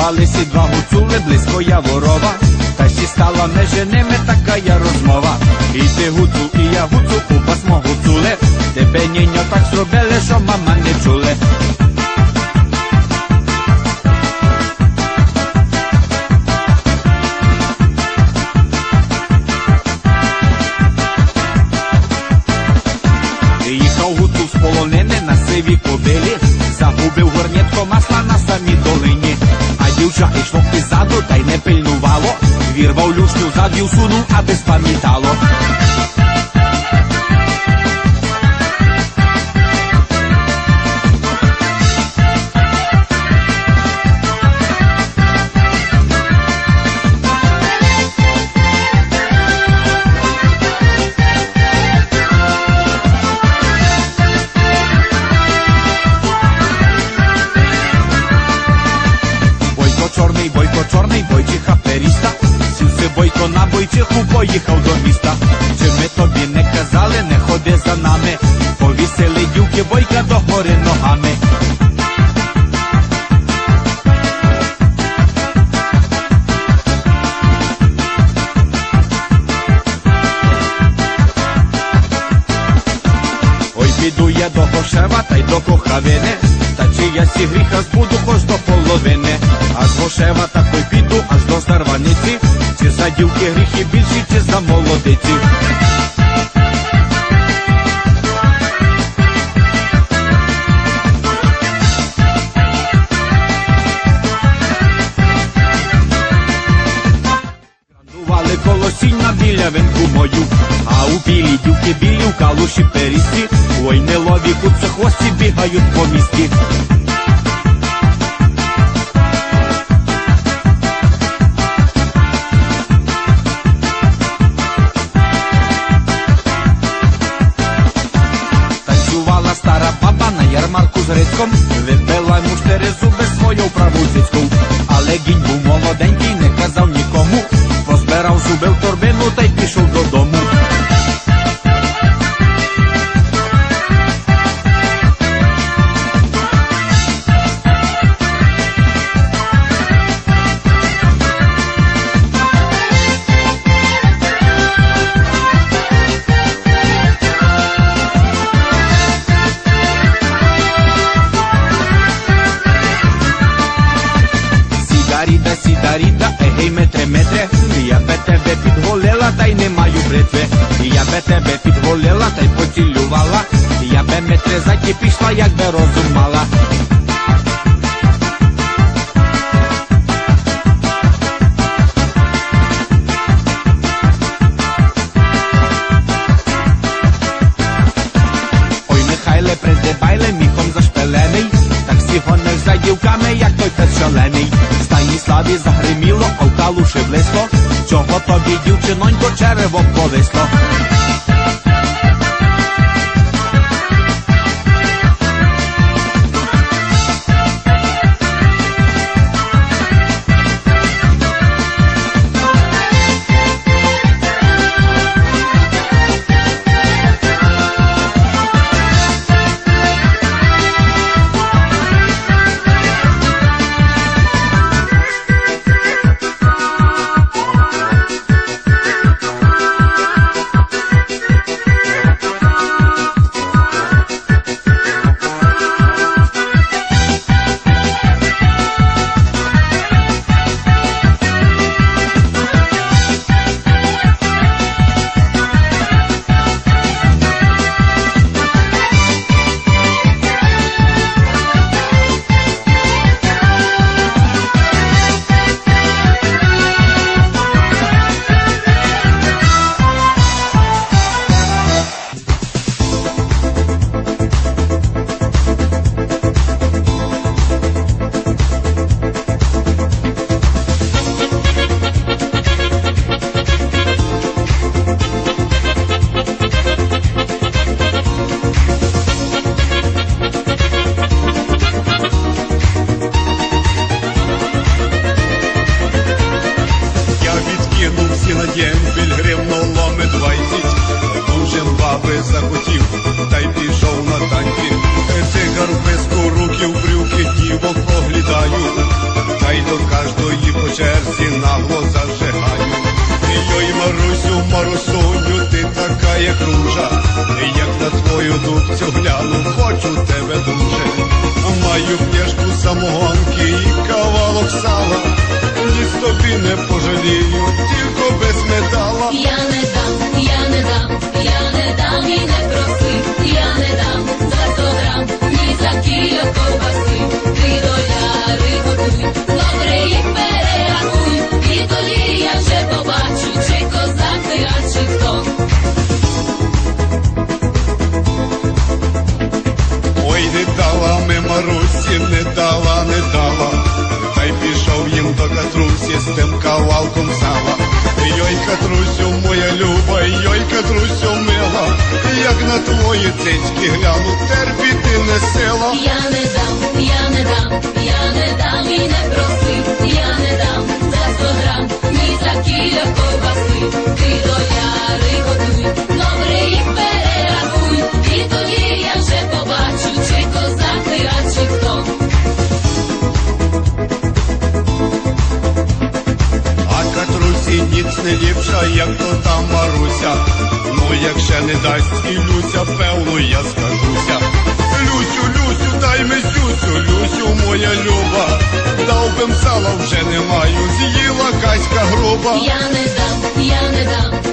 Зібралися два гуцули близько яворова, та ще стала між ними така я розмова. І ти гуцул, і я гуцул, оба смо гуцуле, тебе ніньо так зробили, що мама не чули. Дівча йшло іззаду, та й не пильнувало. Вірвав люшню задів суну, аби спам'ятало. На поїхав до міста. Чи ми тобі не казали, не ходи за нами. Повісили дюки бойка до гори ногами. Ой, піду я до Гошева та й до Кохавини, та чи я сі гріха збуду хоч до половини, а з Гошева такой піду аж до Старваниці, чи за дівки гріхи більші, чи за молодиці. Грандували колосіння біля винку мою, а у білій дівки білі в калуші перісті, ой не лові куцехвості бігають по місті. Зуби свою праву цицьку. Але гінь був молоденький, не казав нікому, позбирав зуби в торбину та й та й не маю бритви. Я би тебе підголила, та й поцілювала, я би метре заті пішла, як би розум мала. Ой, Михайле, придибайле, міхом зашпилений, так всі гониш за дівками, як той пес шалений. В Станіславі загриміло, а в чого тобі, дівчинонько, черево повисло. красуню, ти така, як ружа, як на твою дубцю гляну, хочу тебе дуже. Маю пляшку самогонки і кавалок сала, ні тобі не пожалію, тільки без метала. Я не дам, я не дам, я не дам і не. Йой, мила, як на твої цицьки гляну, терпіти не сила. Я не дам, я не дам, я не дам і не проси, я не дам за сто грам, ні за кілька ковбаси. Ти доляри готуй, добре їх перерахуй, і тоді я вже побачу, чи козак ти, а чи хто. А катрусі ніц не ліпша, як то та Маруся. Як ще не дасть і Люся, певно, я скажуся. Люсю, Люсю, дай ми сюсю, Люсю, моя люба. Дав бим сала вже не маю, з'їла каська груба. Я не дам, Я не дам,